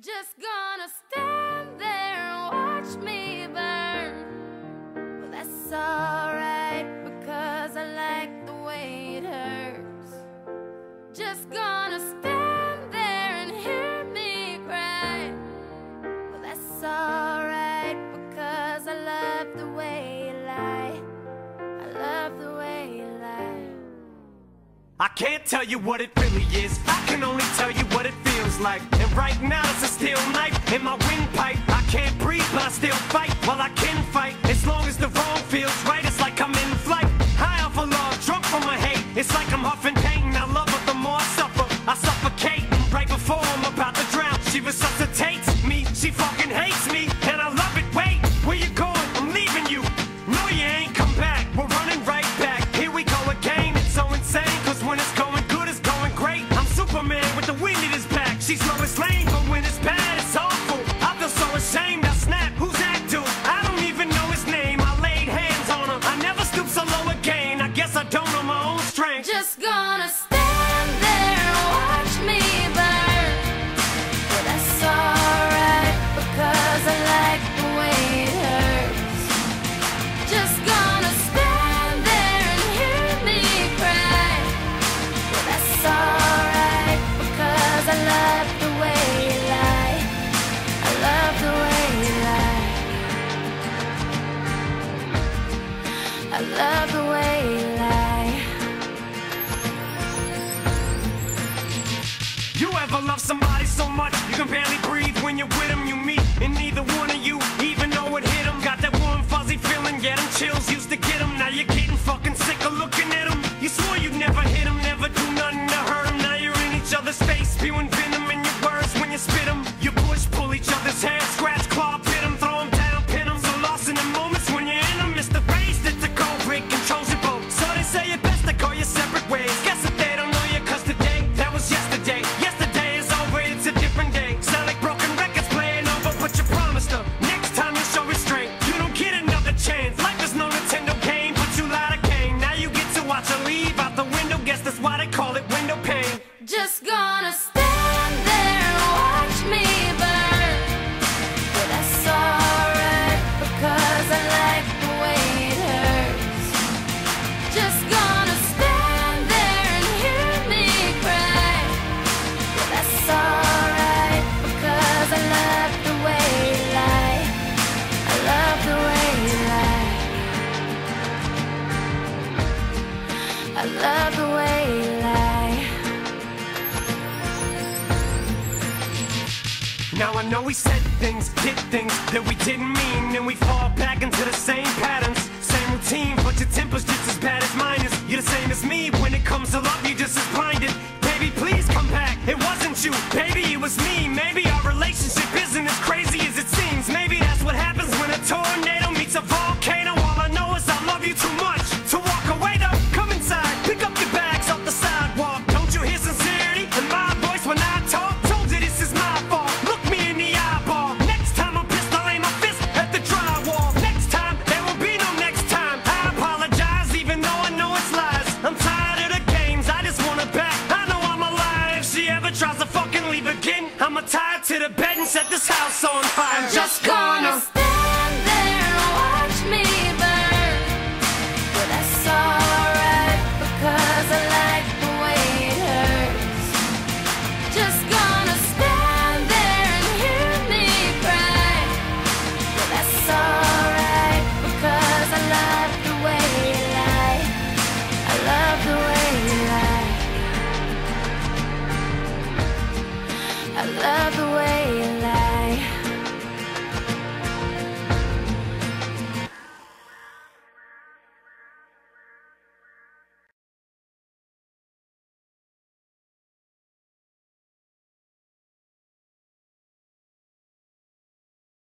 Just gonna stand there and watch me burn. Well, that's alright because I like the way it hurts. Just gonna stand there and hear me cry. Well, that's alright because I love the way you lie. I love the way you lie. I can't tell you what it really is. I can only tell you like. And right now it's a steel knife in my windpipe. I can't breathe, but I still fight. While I can fight, as long as the wrong feels right, it's like I'm in flight. High off a log, drunk from my hate. It's like I'm huffing pain. I love her, the more I suffer, I suffocate. Right before I'm about to drown, she resuscitates me. She fucking Now I know we said things, did things that we didn't mean And we fall back into the same patterns, same routine But your temper's just as bad as mine is. You're the same as me when it comes to love, you're just as blinded. Baby, please come back, it wasn't you, baby, it was me. Maybe our relationship isn't as crazy as it seems, maybe on time, Just